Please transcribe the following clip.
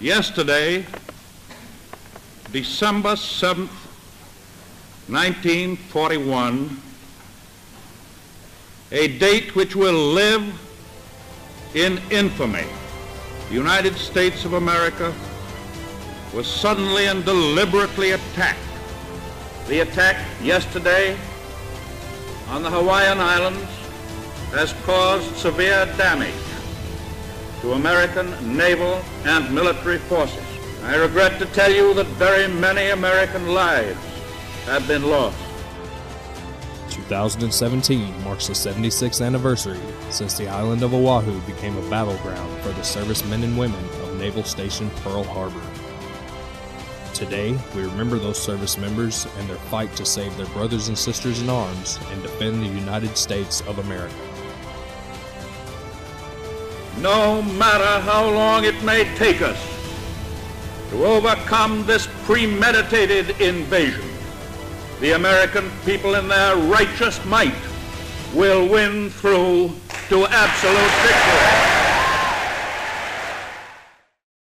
Yesterday, December 7th, 1941, a date which will live in infamy, the United States of America was suddenly and deliberately attacked. The attack yesterday on the Hawaiian Islands has caused severe damage to American naval and military forces. I regret to tell you that very many American lives have been lost. 2017 marks the 76th anniversary since the island of Oahu became a battleground for the servicemen and women of Naval Station Pearl Harbor. Today, we remember those service members and their fight to save their brothers and sisters in arms and defend the United States of America. No matter how long it may take us to overcome this premeditated invasion, the American people in their righteous might will win through to absolute victory.